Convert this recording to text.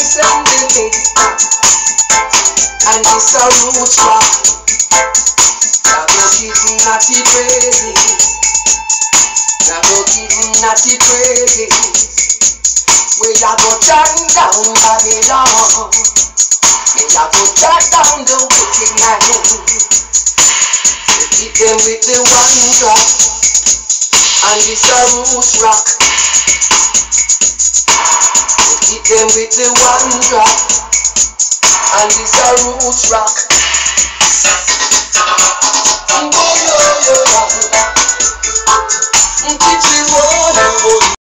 bass and the mid, and it's a root rock. Now go give natty praises. Now go give natty praises. We a go turn down Babylon. We a go turn down the wicked man. We beat them with the one drop, and it's a root rock. Beat with the one drop, and it's a root rock. Oh, yo, yo, yo.